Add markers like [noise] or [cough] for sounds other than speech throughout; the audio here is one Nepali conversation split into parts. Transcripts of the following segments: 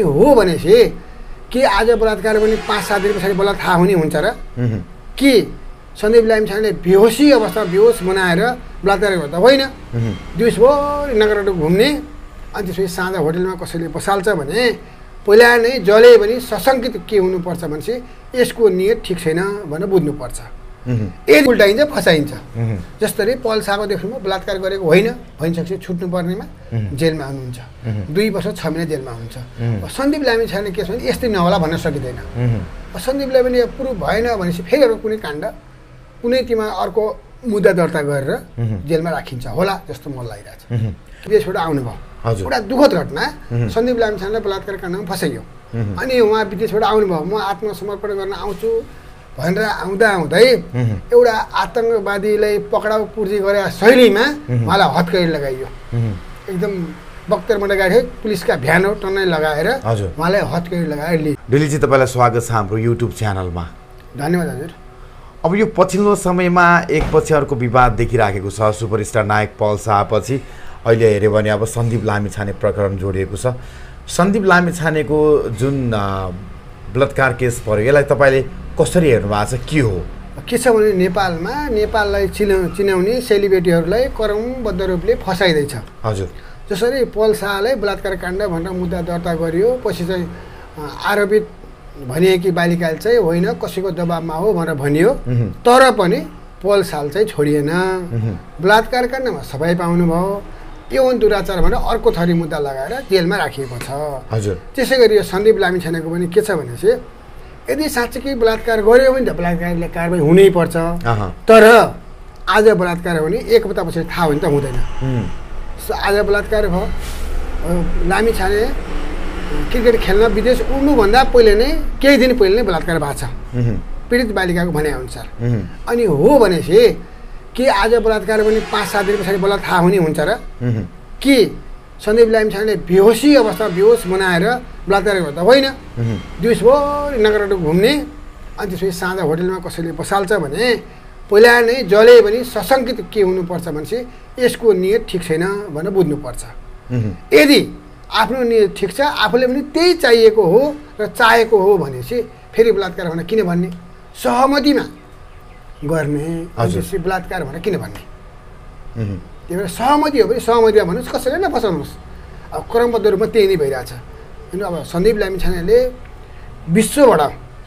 हो भनेपछि के आज बलात्कार पनि पाँच सात दिन पछाडि बल्ल थाहा हुने हुन्छ र? कि सन्दीप लामिछानेले बेहोसी अवस्था बेहोस बनाएर बलात्कार गर्दा होइन। दिउँसभरि नगरबाट घुम्ने अनि त्यसपछि साँझ होटेलमा कसैले बसाल्छ भने पहिला नै जले पनि सशङ्कित के हुनुपर्छ भनेपछि यसको नियत ठिक छैन भनेर बुझ्नुपर्छ। यदि उल्टाइन्छ फसाइन्छ। जसरी पल साको देख्नुमा बलात्कार गरेको होइन भइसकेपछि छुट्नु पर्नेमा जेलमा हुनुहुन्छ दुई वर्ष छ महिना जेलमा हुन्छ सन्दीप लामी छैन के छ भने यस्तै नहोला भन्न सकिँदैन। पनि यो प्रुफ भएन भनेपछि फेरि अर्को कुनै काण्ड कुनै तिमा अर्को मुद्दा दर्ता गरेर जेलमा राखिन्छ होला जस्तो मलाई लागिरहेको छ। उहुँ, विदेशबाट आउनुभयो। एउटा दुःखद घटना। सन्दीप लामिछानेलाई बलात्कार काण्डमा फसाइयो। अनि उहाँ विदेशबाट आउनुभयो। म आत्मसमर्पण गर्न आउँछु। भनेर आउँदा आउँदै एउटा आतङ्कवादीलाई पक्राउ पूर्ति गरे शैलीमा उहाँलाई हत्कडी लगाइयो। एकदम बक्तरबाट गाडी पुलिसका भ्यान टन्नै लगाएर हजुर। उहाँलाई हत्कडी लगाएर लिए डिलीजी तपाईँलाई स्वागत छ हाम्रो युट्युब च्यानलमा। धन्यवाद हजुर। अब यो पछिल्लो समयमा एकपछि अर्को विवाद देखिराखेको छ। सुपरस्टार नायक पल शाहपछि अहिले हेऱ्यो भने अब सन्दीप लामिछाने प्रकरण जोडिएको छ। सन्दीप लामिछानेको जुन बलात्कार केस पर्यो यसलाई तपाईँले कसरी हेर्नु भएको छ के हो? के छ भने नेपालमा नेपाललाई चिना चिनाउने सेलिब्रेटीहरूलाई क्रमबद्ध रूपले फसाइँदैछ। हजुर। जसरी पल शाहलाई बलात्कार काण्ड भनेर मुद्दा दर्ता गरियो पछि चाहिँ आरोपित भनिएकी बालिकाले चाहिँ होइन कसैको दबाबमा हो भनेर भनियो। तर पनि पल साल चाहिँ छोडिएन। बलात्कार काण्डमा सफाइ पाउनुभयो। यौन दुराचार भनेर अर्को थरी मुद्दा लगाएर जेलमा राखिएको छ। हजुर। त्यसै गरी यो सन्दीप लामिछानेको पनि के छ भने चाहिँ यदि साँच्चीकै बलात्कार गर्यो भने त बलात्कारले कारवाही हुनैपर्छ। तर आज बलात्कार हो भने एक हप्तापछि थाहा हुन्छ हुँदैन। उम्, स- आज बलात्कार भयो। लामी छाने क्रिकेट खेल्न विदेश उड्नुभन्दा पहिले नै केही दिन पहिले नै बलात्कार भएको छ। पीडित बालिकाको भनाइअनुसार अनि हो भनेपछि के आज बलात्कार पनि पाँच सात दिन पछाडि बल्ल थाहा हुने हुन्छ र कि सन्दीप लामिछानेले बेहोसी अवस्था बेहोस बनाएर बलात्कार गर्दा होइन। दिउँसभरि नगरबाट घुम्ने। अनि त्यसपछि साँझ होटेलमा कसैले बसाल्छ भने पहिला नै जले पनि सशङ्कित के हुनुपर्छ भनेपछि यसको नियत ठिक छैन भनेर बुझ्नुपर्छ। यदि आफ्नो नियत ठिक छ आफूले पनि त्यही चाहिएको हो र चाहेको हो भनेपछि फेरि बलात्कार भनेर किन भन्ने? सहमतिमा गर्ने। त्यसपछि बलात्कार भनेर किन भन्ने? त्यही भएर सहमति हो भने सहमतिमा भन्नुहोस् कसैले नफसाउनुहोस्। अब क्रमबद्ध रूपमा त्यही नै भइरहेछ। किन अब सन्दीप लामिछानेले विश्वबाट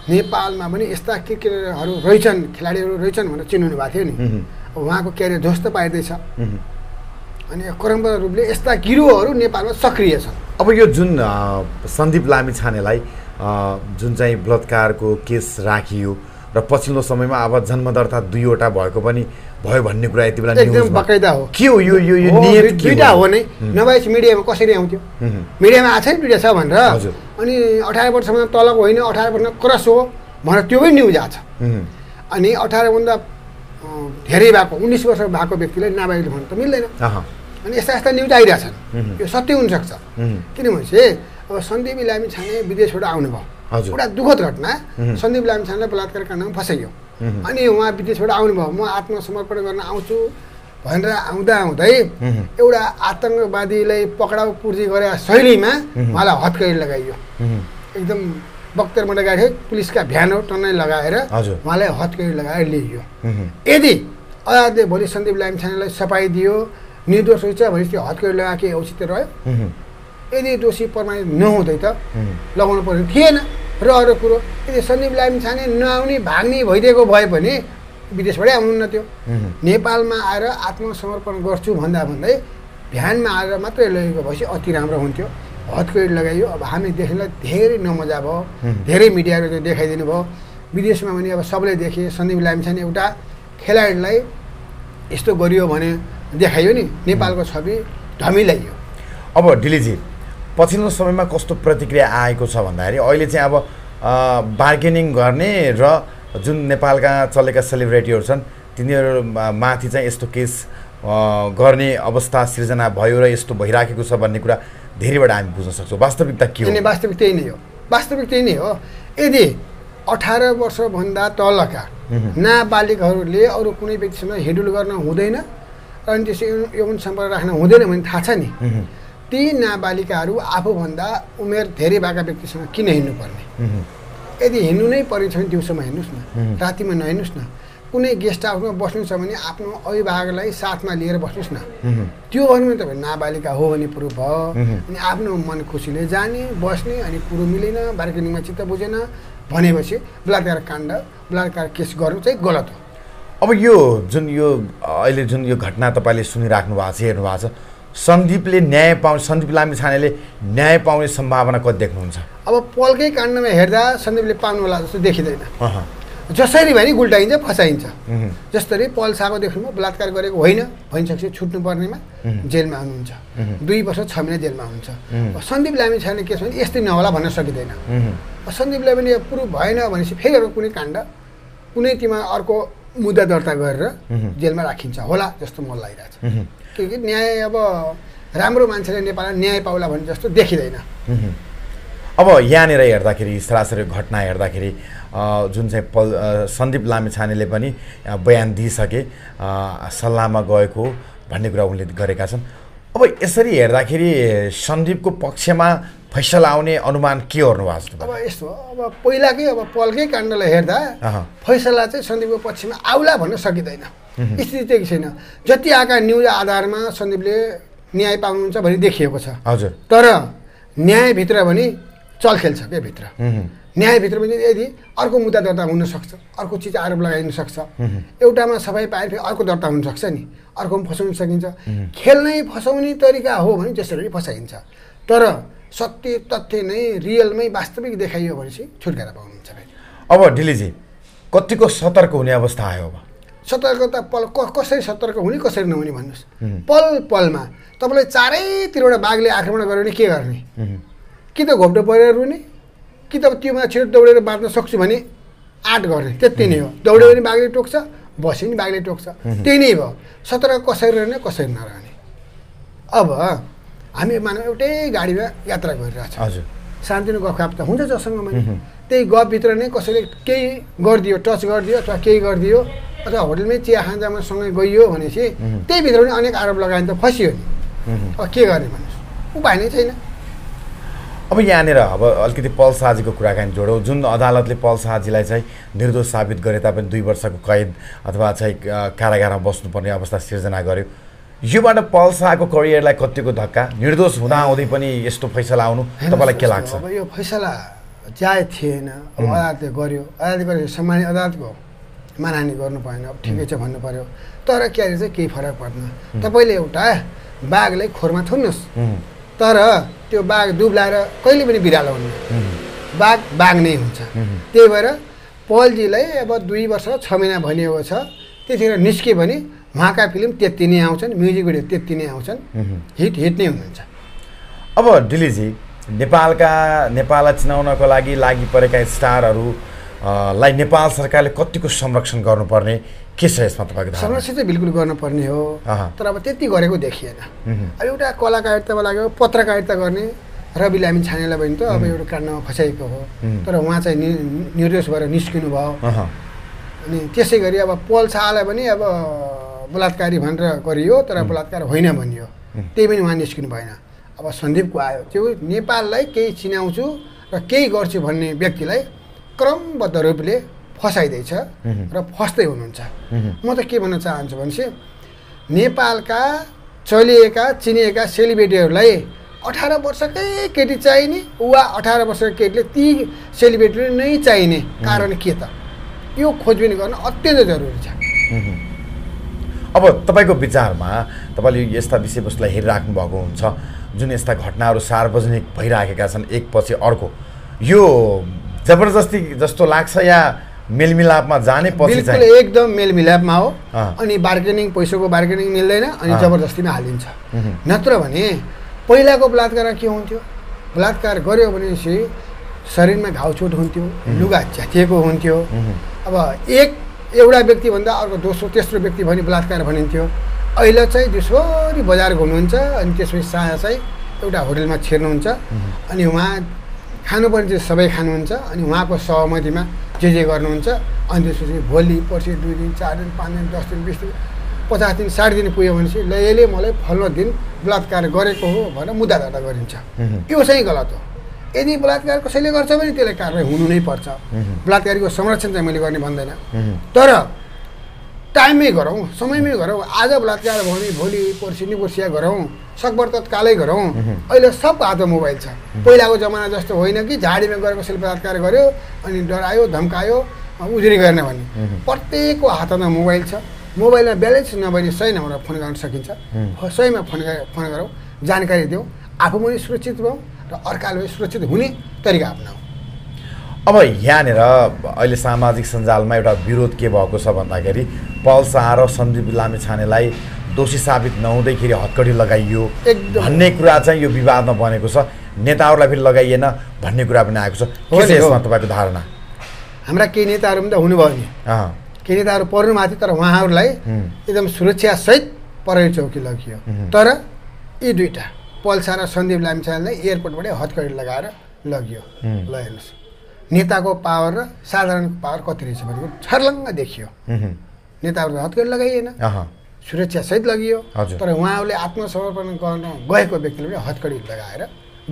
नेपालमा पनि यस्ता क्रिकेटरहरू रहेछन् खेलाडीहरू रहेछन् भनेर चिनाउनु भएको थियो नि। उहाँको क्यारियर ध्वस्त पाइँदैछ। अनि क्रमबद्ध रूपले यस्ता गिरोहरू नेपालमा सक्रिय छन्। अब यो जुन सन्दीप लामिछानेलाई अ, जुन चाहिँ बलात्कारको केस राखियो र पछिल्लो समयमा अब जन्मदर्ता दुईवटा भएको पनि भयो भन्ने कुरा यति बेला एकदम बकाइदा हो। के हो यो यो यो हो, नै। नभए मिडियामा कसरी आउँथ्यो? मिडियामा आएको छ नि दुइटा छ भनेर। अनि अठार वर्षसम्म तलको होइन अठार वर्ष क्रस हो भनेर त्यो पनि न्युज आएको छ। अनि अठारभन्दा धेरै भएको उन्नाइस वर्ष भएको व्यक्तिलाई नाबालिग भन्नु त मिल्दैन। अनि यस्ता यस्ता न्युज आइरहेछन्। यो सत्य हुनसक्छ। किनभने अब सन्दीप लामी छाने विदेशबाट आउनुभयो। एउटा दुःखद घटना। सन्दीप लामी छानेलाई बलात्कार काण्डमा फसाइयो। अनि उहाँ विदेशबाट आउनुभयो म आत्मसमर्पण गर्न आउँछु भनेर आउँदा आउँदै एउटा आतङ्कवादीलाई पक्राउ पूर्ति गरे शैलीमा उहाँलाई हत्कडी लगाइयो। एकदम बक्तरबाट गाडी पुलिसका भ्यान टन्नै लगाएर। उहाँलाई हत्कडी लगाएर ल्याइयो यदि अदालतले भोलि सन्दीप लामिछानेलाई सफाइ दियो निर्दोष रहेछ भनेपछि त्यो हत्कडी लगाएको औचित्य रह्यो। यदि दोषी प्रमाणित नहुँदै त लगाउनु पर्ने थिएन। र अरू कुरो यदि सन्दीप लामिछाने नआउने भाग्ने भइदिएको भए पनि विदेशबाटै आउनुहुन्न त्यो नेपालमा आएर आत्मसमर्पण गर्छु भन्दा भन्दै भ्यानमा आएर मात्रै लगेको भएपछि अति राम्रो हुन्थ्यो। हतकडी लगाइयो। अब हामी देख्नलाई धेरै नमजा भयो। धेरै मिडियाले त्यो देखाइदिनु भयो। विदेशमा पनि अब सबले देखे सन्दीप लामिछाने एउटा खेलाडीलाई यस्तो गरियो भने देखाइयो नि नेपालको छवि धमिलाइयो। अब डिलिजी पछिल्लो समयमा कस्तो प्रतिक्रिया आएको छ भन्दाखेरि अहिले चाहिँ अब बार्गेनिङ गर्ने र जुन नेपालका चलेका सेलिब्रेटीहरू छन् तिनीहरू माथि चाहिँ यस्तो केस गर्ने अवस्था सिर्जना भयो र यस्तो भइराखेको छ भन्ने कुरा धेरैबाट हामी बुझ्न सक्छौँ। वास्तविकता के हो? वास्तविक त्यही नै हो। वास्तविक त्यही नै हो। यदि अठार वर्षभन्दा तलका नाबालिगहरूले अरू कुनै व्यक्तिसँग हिडुल गर्न हुँदैन अनि त्यसै यौन सम्पर्क राख्न हुँदैन भने थाहा छ नि। ती नाबालिकाहरू आफूभन्दा उमेर धेरै भएका व्यक्तिसँग किन हिँड्नुपर्ने? यदि हिँड्नु नै परेको छ भने दिउँसोमा हिँड्नुहोस् न। रातिमा नहिँड्नुहोस् न। कुनै गेस्ट हाउसमा बस्नु छ भने आफ्नो अभिभावकलाई साथमा लिएर बस्नुहोस् न। त्यो भन्नु भने तपाईँ नाबालिका हो भने कुरो भयो। अनि आफ्नो मन खुसीले जाने बस्ने अनि कुरो मिलेन बार्गेनिङमा चित्त बुझेन भनेपछि बलात्कार काण्ड बलात्कार केस गर्नु चाहिँ गलत हो। अब यो जुन यो अहिले जुन यो घटना तपाईँले सुनिराख्नु भएको छ हेर्नु भएको छ सन्दीपले न्याय पाउने सन्दीप लामी छानेले न्याय पाउने सम्भावना कति देख्नुहुन्छ? अब पलकै काण्डमा हेर्दा सन्दीपले पाउनु होला जस्तो देखिँदैन। जसरी भए नि गुल्टाइन्छ फसाइन्छ। जसरी पल साको देख्नुमा बलात्कार गरेको होइन भनिसकेपछि छुट्नु पर्नेमा उहुँ। जेलमा हुनुहुन्छ उहुँ। दुई वर्ष छ महिना जेलमा हुन्छ सन्दीप लामी छैन केस भने यस्तै नहोला भन्न सकिँदैन। सन्दीपलाई पनि प्रुफ भएन भनेपछि फेरि अर्को कुनै काण्ड कुनै तिमा अर्को मुद्दा दर्ता गरेर। जेलमा राखिन्छ होला जस्तो मलाई लागिरहेछ उहुँ, किनकि न्याय अब राम्रो मान्छेले नेपालमा न्याय पाउला भने जस्तो देखिँदैन। अब यहाँनिर हेर्दाखेरि सरासरी घटना हेर्दाखेरि जुन चाहिँ पल सन्दीप लामिछानेले पनि बयान दिइसके सल्लाहमा गएको भन्ने कुरा उनले गरेका छन् अब यसरी हेर्दाखेरि सन्दीपको पक्षमा फैसला आउने अनुमान के गर्नु भएको छ अब? यस्तो अब पहिलाकै अब पलकै काण्डलाई हेर्दा फैसला चाहिँ सन्दीपको पक्षमा आउला भन्न सकिँदैन [laughs] स्थिति त्यही छैन। जति आएका न्युज आधारमा सन्दीपले न्याय पाउनुहुन्छ भनी देखिएको छ। हजुर। तर न्यायभित्र पनि चलखेल छ क्या भित्र। न्यायभित्र पनि यदि अर्को मुद्दा दर्ता हुनसक्छ अर्को चिज आरोप लगाइदिन सक्छ। एउटामा सफाइ पाएर फेरि अर्को दर्ता हुनसक्छ नि। अर्कोमा फसाउन सकिन्छ। खेल्नै फसाउने तरिका हो भने त्यसरी फसाइन्छ। तर सत्य तथ्य नै रियलमै वास्तविक देखाइयो भनेपछि छुटकारा पाउनुहुन्छ अब डिलीजी कतिको सतर्क हुने अवस्था आयो अब? सतर्कता पल क- कसरी सतर्क हुने कसरी नहुने भन्नुहोस्। पल पलमा तपाईँलाई चारैतिरबाट बाघले आक्रमण गर्यो भने के गर्ने? कि त घोप्टो परेर रुने कि त त्योमा छिटो दौडेर बाँच्न सक्छु भने आँट गर्ने त्यति नै हो। दौड्यो भने बाघले टोक्छ बस्यो भने बाघले टोक्छ त्यही नै भयो। सतर्क कसरी रहने कसरी नरहने। अब हामी मानव एउटै गाडीमा यात्रा गरिरहेछ। हजुर। सानोतिनो गफगाफ त हुन्छ जसँग उहुँ। त्यही गफभित्र नै कसैले केही गरिदियो टच गरिदियो अथवा केही गरिदियो अथवा होटलमै चिया खाँदामा सँगै गइयो भनेपछि उहुँ। त्यही भित्र पनि अनेक आरोप लगायो भने त फसियो नि। अब के गर्ने भन्नुहोस् उपाय नै छैन। अब यहाँनिर अब अलिकति पल शाहजीको कुराकानी जोडौँ। जुन अदालतले पल शाहजीलाई चाहिँ निर्दोष साबित गरे तापनि दुई वर्षको कैद अथवा चाहिँ कारागारमा बस्नुपर्ने अवस्था सिर्जना गर्यो। योबाट पल शाहको करियरलाई कतिको धक्का? निर्दोष हुँदाहुँदै पनि यस्तो फैसला आउनु तपाईँलाई के लाग्छ? अब यो फैसला जायज थिएन। अब अदालतले गर्यो। अदालतले गर्यो सम्मानित अदालतको मानहानि गर्नु भएन। अब ठिकै छ भन्नु पर्यो। तर के अरे चाहिँ केही फरक पर्दैन। तपाईँले एउटा बाघलाई खोरमा थुन्नुहोस्। तर त्यो बाघ दुब्लाएर कहिले पनि बिरालो हुन्न। बाघ बाघ नै हुन्छ। त्यही भएर पलजीलाई अब दुई वर्ष छ महिना भनिएको छ। त्यतिखेर निस्क्यो भने उहाँका फिल्म त्यति नै आउँछन् म्युजिक भिडियो त्यति नै आउँछन्। हिट हिट नै हुनुहुन्छ। अब डिलीजी नेपालका नेपाललाई चिनाउनको लागि लागि परेका स्टारहरू लाई नेपाल सरकारले कतिको संरक्षण गर्नुपर्ने के छ यसमा तपाईँको संरक्षण चाहिँ बिल्कुल गर्नुपर्ने हो। तर अब त्यति गरेको देखिएन। अब एउटा कलाकारितामा लाग्यो पत्रकारिता गर्ने रवि लामी छानेलाई पनि त अब एउटा काण्डमा फसाएको हो। तर उहाँ चाहिँ नि निर्दोष भएर निस्किनु भयो। अनि त्यसै गरी अब पल शाहलाई पनि अब बलात्कारी भनेर गरियो तर बलात्कार होइन भनियो। त्यही पनि उहाँ निस्किनु भएन। अब सन्दीपको आयो। त्यो नेपाललाई केही चिनाउँछु र केही गर्छु भन्ने व्यक्तिलाई क्रमबद्ध रूपले फसाइँदैछ। र फस्दै हुनुहुन्छ। म त के भन्न चाहन्छु भनेपछि नेपालका चलिएका चिनिएका सेलिब्रेटीहरूलाई अठार वर्षकै केटी चाहिने वा अठार वर्षको केटीले ती सेलिब्रेटी नै चाहिने कारण के त? यो खोजबिन गर्न अत्यन्त जरुरी छ। अब तपाईँको विचारमा तपाईँले यस्ता विषयवस्तुलाई हेरिराख्नु भएको हुन्छ जुन यस्ता घटनाहरू सार्वजनिक भइराखेका छन् एकपछि अर्को। यो जबरजस्ती जस्तो लाग्छ या मेलमिलापमा जाने पछि चाहिँ? एकदम मेलमिलापमा हो। अनि बार्गेनिङ पैसाको बार्गेनिङ मिल्दैन अनि। जबरजस्तीमा हालिन्छ। नत्र भने पहिलाको बलात्कार के हुन्थ्यो? बलात्कार गऱ्यो भनेपछि शरीरमा घाउचोट हुन्थ्यो लुगा च्यातिएको हुन्थ्यो। अब एक एउटा व्यक्तिभन्दा अर्को दोस्रो तेस्रो व्यक्ति भने बलात्कार भनिन्थ्यो। अहिले चाहिँ दिउँसोरी बजार घुम्नुहुन्छ अनि त्यसपछि साँझ चाहिँ एउटा होटलमा छिर्नुहुन्छ। अनि उहाँ खानुपर्ने चाहिँ सबै खानुहुन्छ अनि उहाँको सहमतिमा जे जे गर्नुहुन्छ अनि त्यसपछि भोलि पर्सि दुई दिन चार दिन पाँच दिन दस दिन बिस दिन पचास दिन साठी दिन पुग्यो भनेपछि ल यसले मलाई फल्लो दिन बलात्कार गरेको हो भनेर मुद्दा दर्ता गरिन्छ। यो चाहिँ गलत हो यदि बलात्कार कसैले गर्छ भने त्यसलाई कारवाही हुनु नै पर्छ। बलात्कारीको संरक्षण चाहिँ मैले गर्ने भन्दैन। तर टाइममै गरौँ समयमै गरौँ आज बलात्कार भयो भने भोलि पर्सि निपर्सिया गरौँ सकभर तत्कालै गरौँ। अहिले सबको हातमा मोबाइल छ। पहिलाको जमाना जस्तो होइन कि झाडीमा गएर कसैले बलात्कार गर्यो अनि डरायो धम्कायो उजुरी गर्ने भन्ने। प्रत्येकको हातमा मोबाइल छ। मोबाइलमा ब्यालेन्स नभए सही नम्बरमा फोन गर्न सकिन्छ। सहीमा फोन फोन गरौँ जानकारी देऊ आफू पनि सुरक्षित भयौँ र अर्काले सुरक्षित हुने तरिका अप्नाऊ अब यहाँनिर अहिले सामाजिक सञ्जालमा एउटा विरोध के भएको छ भन्दाखेरि पल शाह र सन्दीप लामे छानेलाई दोषी साबित नहुँदैखेरि हत्कडी लगाइयो। भन्ने कुरा चाहिँ यो विवादमा बनेको छ नेताहरूलाई फेरि लगाइएन भन्ने कुरा पनि आएको छ। यसमा तपाईँको धारणा हाम्रा केही नेताहरू पनि त हुनुभयो नि केही नेताहरू पर्नुमाथि तर उहाँहरूलाई। एकदम सुरक्षासहित परेर चौकी लगियो। तर यी दुईवटा पल्सा र सन्दीप लामिछानेलाई एयरपोर्टबाटै हतकडी लगाएर लगियो। ल हेर्नुहोस् नेताको पावर र साधारणको पावर कति रहेछ भनेको छर्लङ्ग देखियो। उहुँ, नेताहरू हतकडी लगाइएन। सुरक्षासहित लगियो। तर उहाँहरूले आत्मसमर्पण गर्न गएको व्यक्तिले पनि हतकडी लगाएर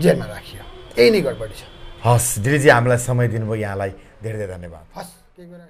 जेलमा राखियो। यही नै गडबडी छ। हस् दिदीजी हामीलाई समय दिनुभयो। यहाँलाई धेरै धेरै धन्यवाद। हस् केही कुरा